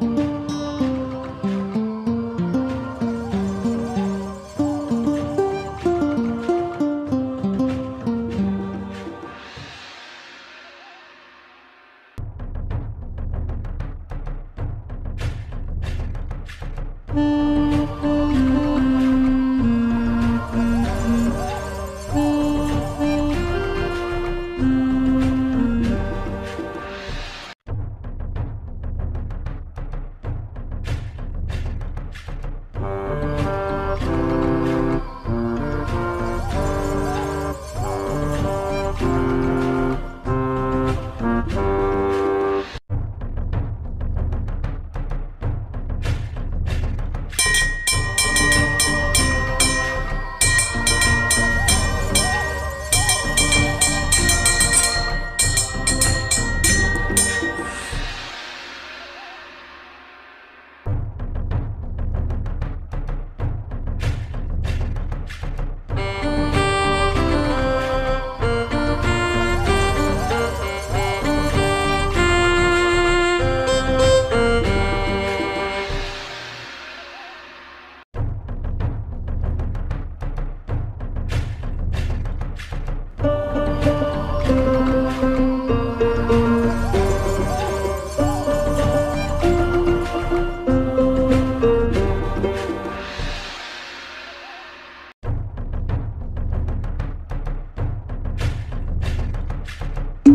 Música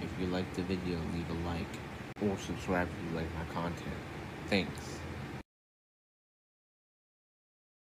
If you liked the video, leave a like or subscribe if you like my content. Thanks.